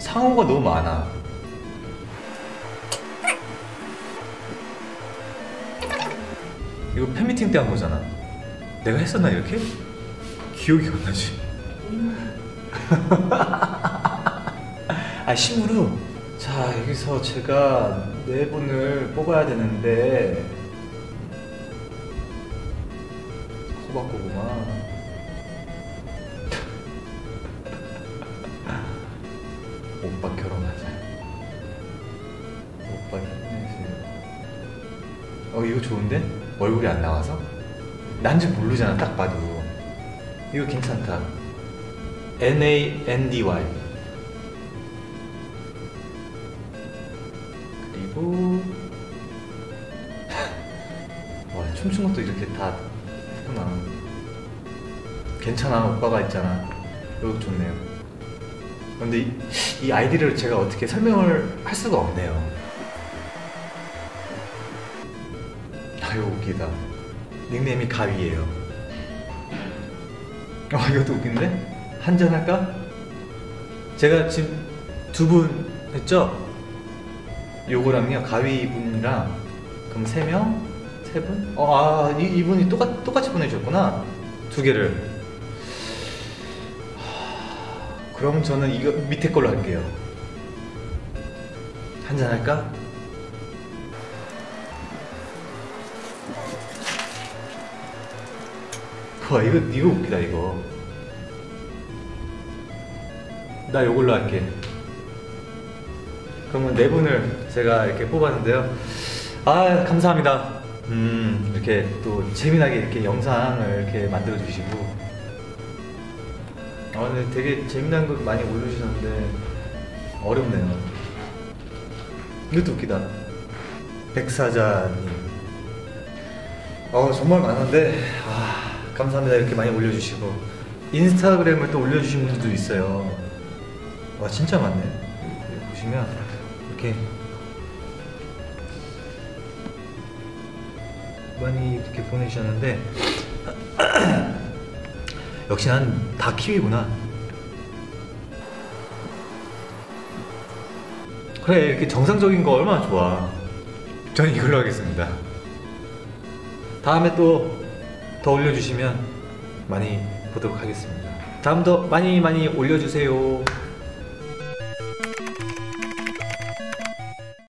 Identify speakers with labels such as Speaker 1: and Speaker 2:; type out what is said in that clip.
Speaker 1: 상호가 너무 많아. 이거 팬미팅 때 한 거잖아. 내가 했었나 이렇게? 기억이 안 나지. 아 심으로 자 여기서 제가 네 분을 뽑아야 되는데 호박고구마 힘내세요 어 이거 좋은데? 얼굴이 안 나와서? 난지 모르잖아 딱 봐도. 이거 괜찮다. N-A-N-D-Y 그리고 와 춤춘 것도 이렇게 다 했구나. 괜찮아 오빠가 있잖아. 이거 좋네요. 근데 이, 이 아이디를 제가 어떻게 설명을 할 수가 없네요 아유 웃기다 닉네임이 가위예요 아 이것도 웃긴데? 한잔 할까? 제가 지금 두 분 했죠? 요거랑요 가위분이랑 그럼 세 명? 세 분? 어, 아 이, 이분이 똑같, 똑같이 보내주셨구나 두 개를 하, 그럼 저는 이거 밑에 걸로 할게요 한잔 할까? 와 이거 이거 웃기다 이거. 나 요걸로 할게. 그러면 네 분을 제가 이렇게 뽑았는데요. 아 감사합니다. 음 이렇게 또 재미나게 이렇게 영상을 이렇게 만들어 주시고. 아 근데 되게 재미난 거 많이 올려주셨는데 어렵네요. 이것도 웃기다. 백사자님. 어 정말 많은데 아 감사합니다. 이렇게 많이 올려주시고. 인스타그램을 또 올려주신 분들도 있어요. 와 진짜 많네. 보시면 이렇게 많이 이렇게 보내주셨는데 역시 난 다 키위구나. 그래 이렇게 정상적인 거 얼마나 좋아. 저는 이걸로 하겠습니다. 다음에 또 더 올려주시면 많이 보도록 하겠습니다. 다음도 많이 많이 올려주세요